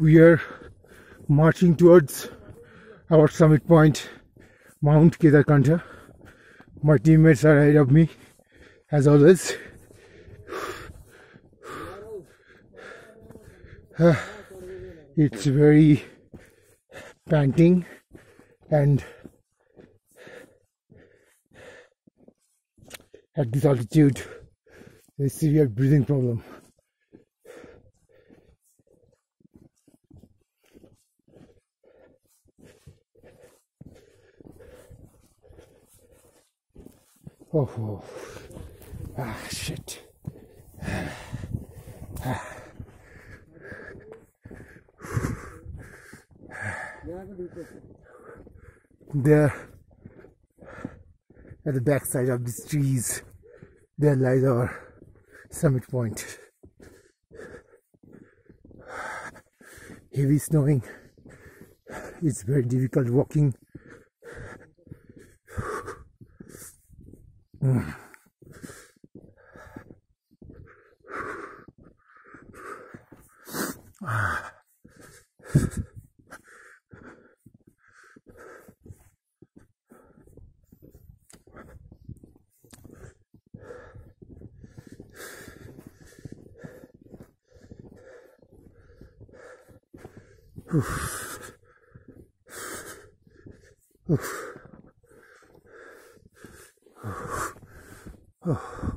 We are marching towards our summit point, Mount Kedarkantha. My teammates are ahead of me, as always. Uh, it's very panting and at this altitude, there's severe breathing problem. Oh, oh. ah, shit. There, at the backside of these trees, there lies our summit point. Heavy snowing. It's very difficult walking. Hmm. Oh.